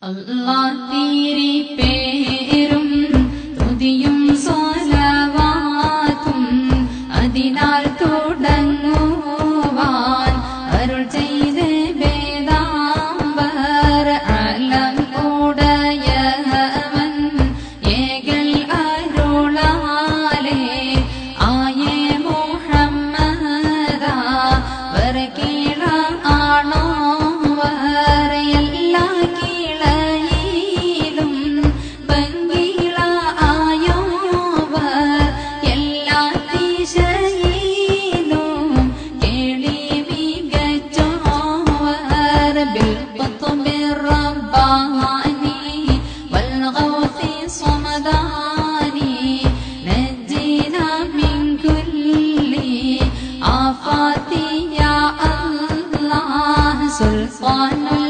Allah, Tiri Peh. سلطان